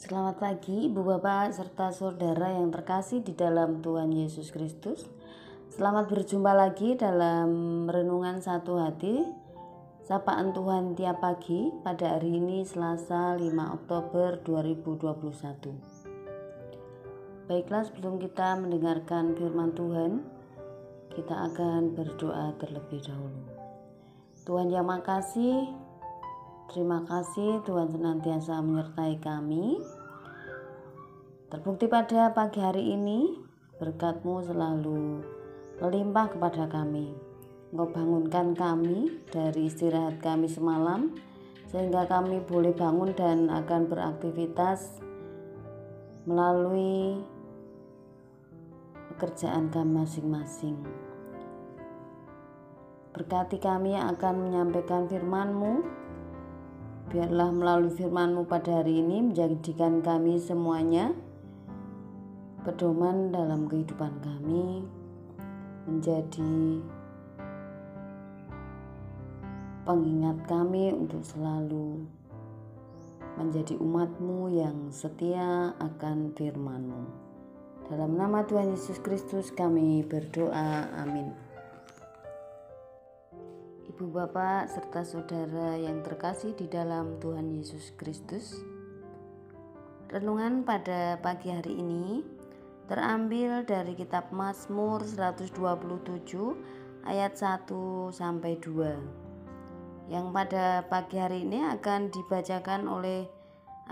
Selamat pagi Ibu Bapak serta saudara yang terkasih di dalam Tuhan Yesus Kristus. Selamat berjumpa lagi dalam renungan satu hati Sapaan Tuhan tiap pagi pada hari ini Selasa 5 Oktober 2021. Baiklah sebelum kita mendengarkan firman Tuhan, kita akan berdoa terlebih dahulu. Tuhan yang makasih, Terima kasih Tuhan senantiasa menyertai kami. Terbukti pada pagi hari ini, berkatmu selalu melimpah kepada kami. Engkau bangunkan kami dari istirahat kami semalam, sehingga kami boleh bangun dan akan beraktivitas melalui pekerjaan kami masing-masing. Berkati kami yang akan menyampaikan firman-Mu, Biarlah melalui firman-Mu pada hari ini menjadikan kami semuanya pedoman dalam kehidupan kami, menjadi pengingat kami untuk selalu menjadi umat-Mu yang setia akan firman-Mu. Dalam nama Tuhan Yesus Kristus kami berdoa. Amin. Ibu bapak serta saudara yang terkasih di dalam Tuhan Yesus Kristus. Renungan pada pagi hari ini terambil dari kitab Mazmur 127 ayat 1 sampai 2. Yang pada pagi hari ini akan dibacakan oleh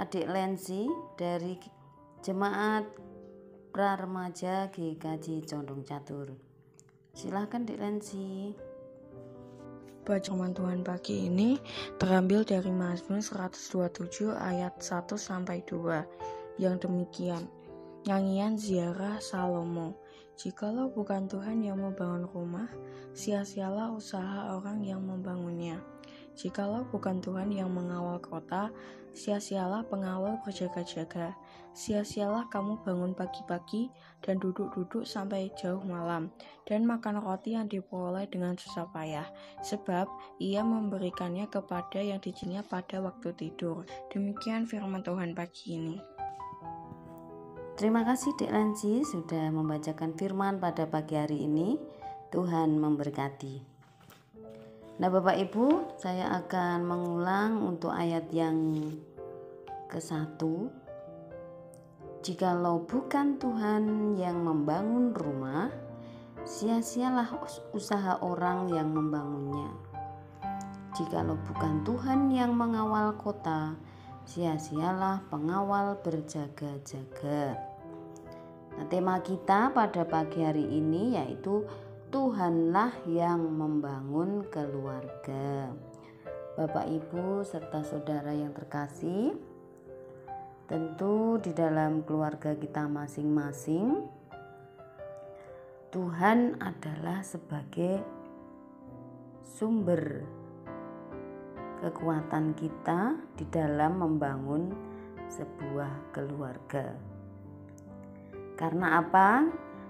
adik Lensi dari jemaat pra remaja GKJ Condong Catur. Silahkan Dik Lensi. Bacaan Tuhan pagi ini terambil dari Mazmur 127 ayat 1 sampai 2 yang demikian. Nyanyian ziarah Salomo. Jikalau bukan Tuhan yang membangun rumah, sia-sialah usaha orang yang membangunnya. Jikalau bukan Tuhan yang mengawal kota, sia-sialah pengawal berjaga-jaga. Sia-sialah kamu bangun pagi-pagi dan duduk-duduk sampai jauh malam, dan makan roti yang diperoleh dengan susah payah, sebab ia memberikannya kepada yang dijinya pada waktu tidur. Demikian firman Tuhan pagi ini. Terima kasih Dek Lanci sudah membacakan firman pada pagi hari ini. Tuhan memberkati. Nah, Bapak Ibu, saya akan mengulang untuk ayat yang ke satu. Jikalau bukan Tuhan yang membangun rumah, sia-sialah usaha orang yang membangunnya. Jikalau bukan Tuhan yang mengawal kota, sia-sialah pengawal berjaga-jaga. Nah, tema kita pada pagi hari ini yaitu Tuhanlah yang membangun keluarga. Bapak, ibu, serta saudara yang terkasih, tentu di dalam keluarga kita masing-masing, Tuhan adalah sebagai sumber kekuatan kita di dalam membangun sebuah keluarga. Karena apa?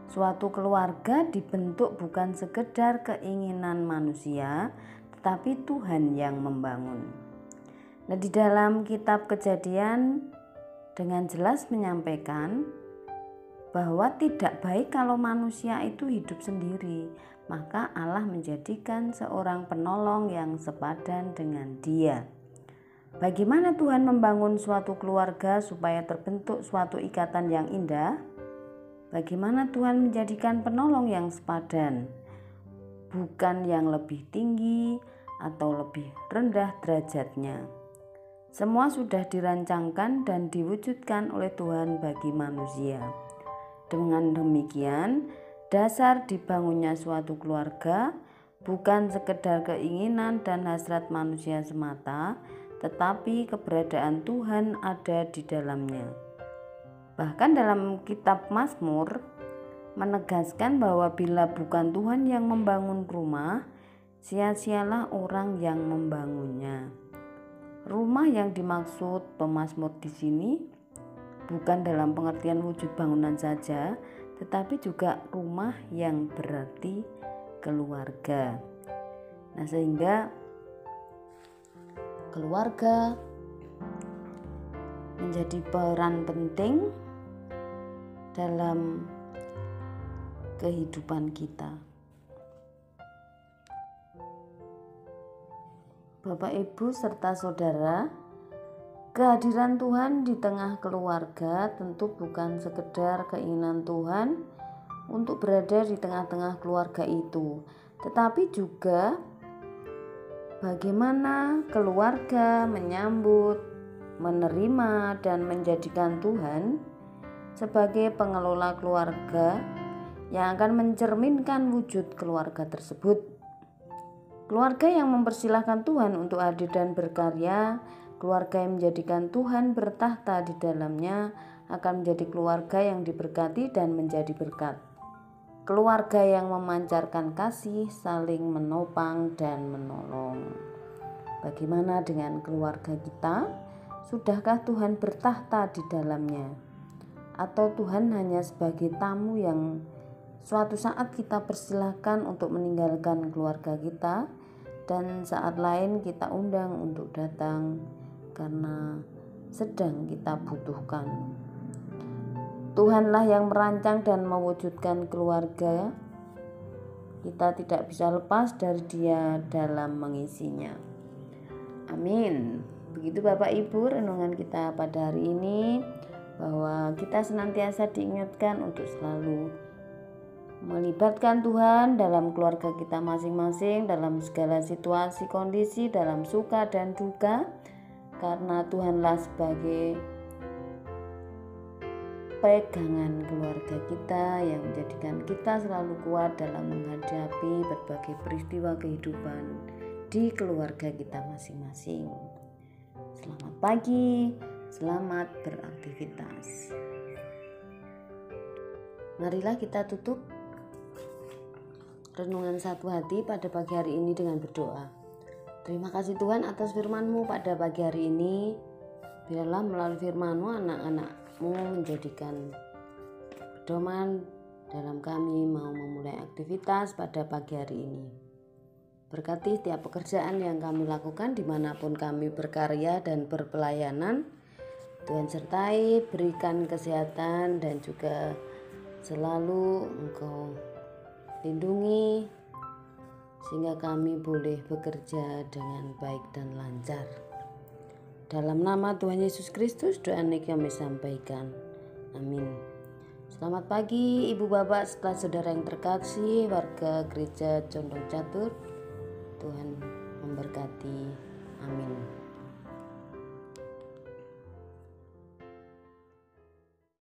Suatu keluarga dibentuk bukan sekedar keinginan manusia, tetapi Tuhan yang membangun. Nah, di dalam kitab Kejadian dengan jelas menyampaikan bahwa tidak baik kalau manusia itu hidup sendiri, maka Allah menjadikan seorang penolong yang sepadan dengan Dia. Bagaimana Tuhan membangun suatu keluarga supaya terbentuk suatu ikatan yang indah? Bagaimana Tuhan menjadikan penolong yang sepadan, bukan yang lebih tinggi atau lebih rendah derajatnya. Semua sudah dirancangkan dan diwujudkan oleh Tuhan bagi manusia. Dengan demikian, dasar dibangunnya suatu keluarga bukan sekedar keinginan dan hasrat manusia semata, tetapi keberadaan Tuhan ada di dalamnya. Bahkan dalam kitab Mazmur menegaskan bahwa bila bukan Tuhan yang membangun rumah, sia-sialah orang yang membangunnya. Rumah yang dimaksud pemazmur di sini bukan dalam pengertian wujud bangunan saja, tetapi juga rumah yang berarti keluarga. Nah, sehingga keluarga menjadi peran penting dalam kehidupan kita. Bapak, Ibu, serta saudara, kehadiran Tuhan di tengah keluarga tentu bukan sekedar keinginan Tuhan untuk berada di tengah-tengah keluarga itu, tetapi juga bagaimana keluarga menyambut, menerima, dan menjadikan Tuhan sebagai pengelola keluarga yang akan mencerminkan wujud keluarga tersebut. Keluarga yang mempersilahkan Tuhan untuk hadir dan berkarya, keluarga yang menjadikan Tuhan bertahta di dalamnya akan menjadi keluarga yang diberkati dan menjadi berkat. Keluarga yang memancarkan kasih, saling menopang dan menolong. Bagaimana dengan keluarga kita? Sudahkah Tuhan bertahta di dalamnya? Atau Tuhan hanya sebagai tamu yang Suatu saat kita persilahkan untuk meninggalkan keluarga kita dan saat lain kita undang untuk datang karena sedang kita butuhkan. Tuhanlah yang merancang dan mewujudkan keluarga. Kita tidak bisa lepas dari Dia dalam mengisinya. Amin. Begitu Bapak Ibu renungan kita pada hari ini bahwa kita senantiasa diingatkan untuk selalu melibatkan Tuhan dalam keluarga kita masing-masing, dalam segala situasi, kondisi, dalam suka dan duka, karena Tuhanlah sebagai pegangan keluarga kita yang menjadikan kita selalu kuat dalam menghadapi berbagai peristiwa kehidupan di keluarga kita masing-masing. Selamat pagi, selamat beraktivitas. Marilah kita tutup renungan satu hati pada pagi hari ini dengan berdoa. Terima kasih Tuhan atas firman-Mu pada pagi hari ini. Biarlah melalui firman-Mu anak-anak-Mu menjadikan pedoman dalam kami mau memulai aktivitas pada pagi hari ini. Berkati setiap pekerjaan yang kami lakukan di mana pun kami berkarya dan berpelayanan. Tuhan sertai, berikan kesehatan dan juga selalu Engkau lindungi sehingga kami boleh bekerja dengan baik dan lancar. Dalam nama Tuhan Yesus Kristus doa ini kami sampaikan. Amin. Selamat pagi Ibu Bapak serta saudara yang terkasih warga gereja Condong Catur. Tuhan memberkati. Amin.